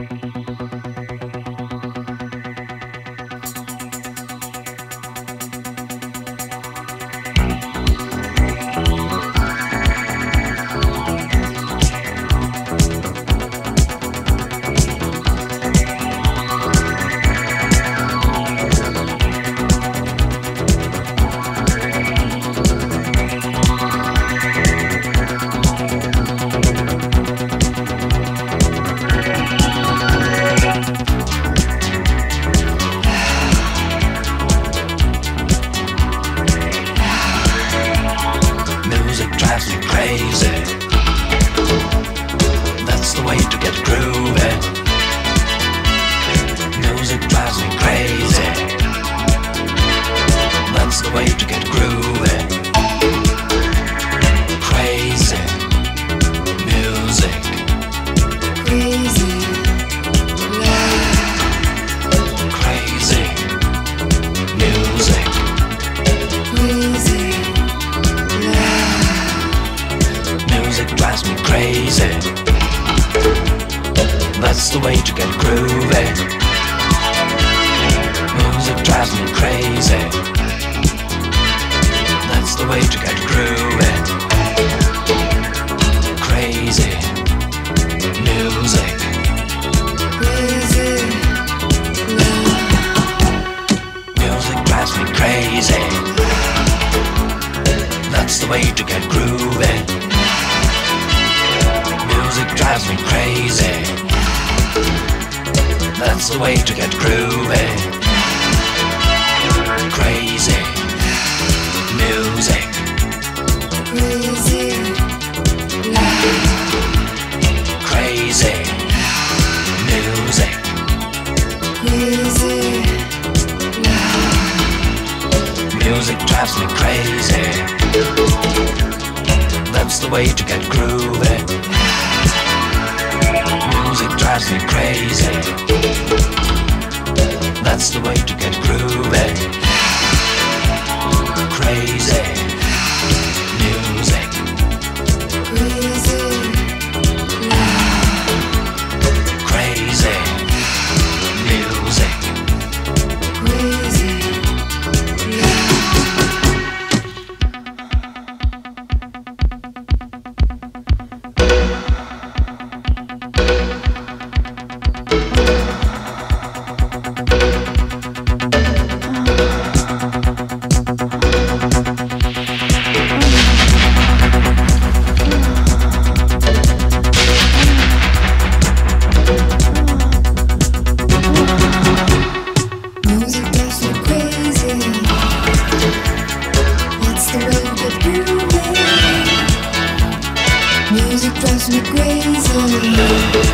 Music drives me crazy. That's the way to get groovy. Music drives me crazy. That's the way to drives me crazy. That's the way to get groovy. Music drives me crazy. That's the way to get groovy. Crazy. Music. crazy Music drives me crazy. That's the way to get groovy. Music drives me crazy. That's the way to get groovy. Crazy. Music. crazy Crazy. Music. crazy Music drives me crazy. That's the way to get groovy. Drives me crazy. That's the way to get groovy. Crazy.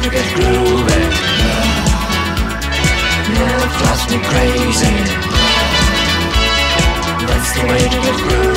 To get groovy. Yeah, it drives me crazy. That's the way to get groovy.